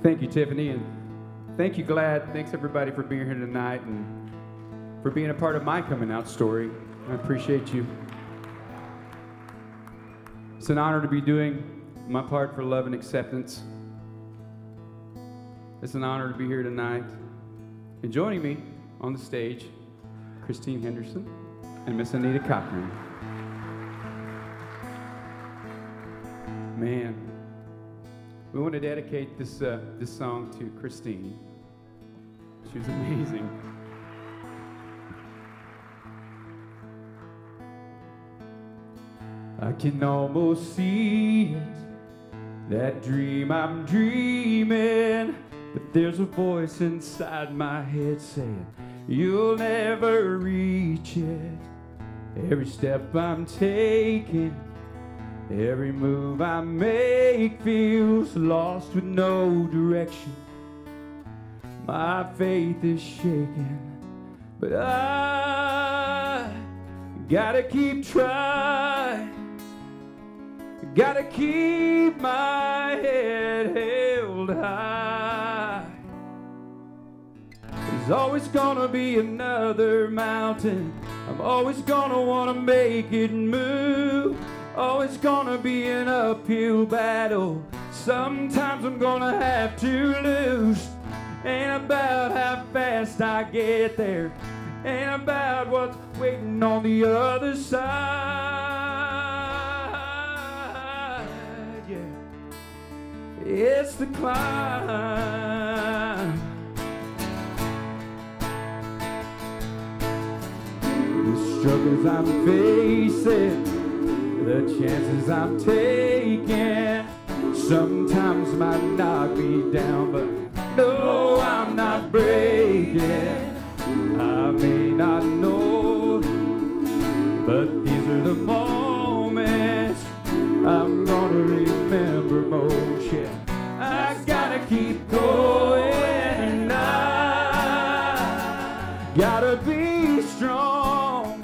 Thank you, Tiffany, and thank you, GLAAD. Thanks everybody for being here tonight and for being a part of my coming out story. I appreciate you. It's an honor to be doing my part for love and acceptance. It's an honor to be here tonight. And joining me on the stage, Christine Henderson and Miss Anita Cochran. Man, we want to dedicate this, uh, this song to Christine. She was amazing. I can almost see it, that dream I'm dreaming. But there's a voice inside my head saying, You'll never reach it. Every step I'm taking, every move I make feels lost with no direction. My faith is shaking, but I gotta keep trying. Gotta keep my head held high. There's always gonna be another mountain. I'm always gonna wanna make it move. Oh, Always gonna be an uphill battle. Sometimes I'm gonna have to lose. And about how fast I get there. And about what's waiting on the other side. Yeah. It's the climb. The struggles I'm facing, the chances I'm taking, sometimes might knock me down, but no, I'm not breaking. I may not know, but these are the moments I'm gonna remember most. Yeah, I gotta keep going, and I gotta be strong.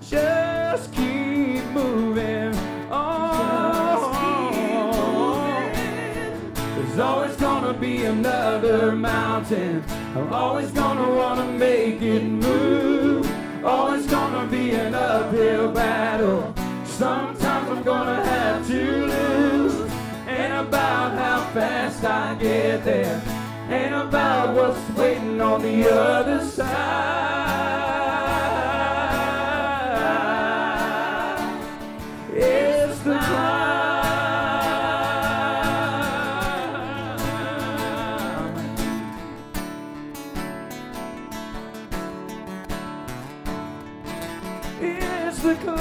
Just keep gonna be another mountain. I'm always gonna wanna make it move. Always gonna be an uphill battle. Sometimes I'm gonna have to lose. Ain't about how fast I get there. Ain't about what's waiting on the other side. It's the climb.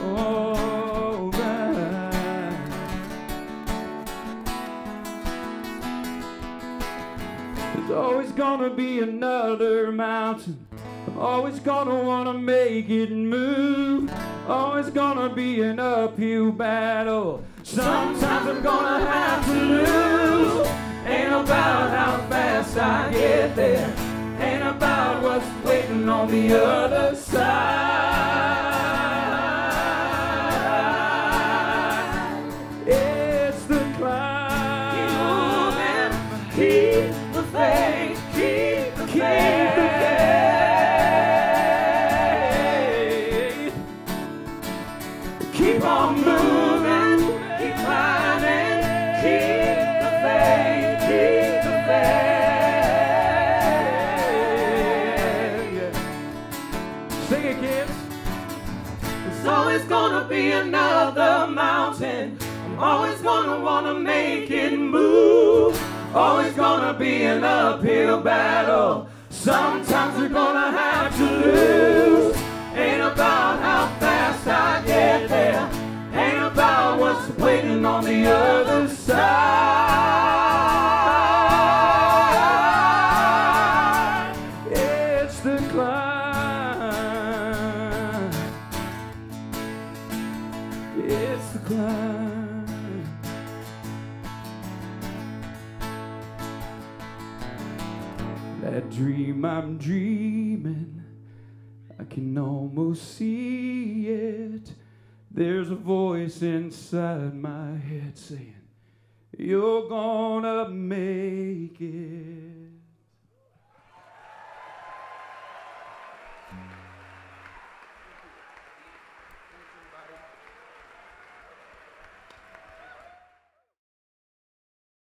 Oh. There's always gonna be another mountain. I'm always gonna wanna make it move. Always gonna be an uphill battle. Sometimes I'm gonna have to lose. Ain't about how on the other side. It's the climb. Keep moving, keep the faith, keep the faith. Keep on moving, be another mountain. I'm always gonna wanna make it move. Always gonna be an uphill battle. Sometimes we're gonna have to lose. That dream I'm dreaming, I can almost see it. There's a voice inside my head saying, You're gonna make it.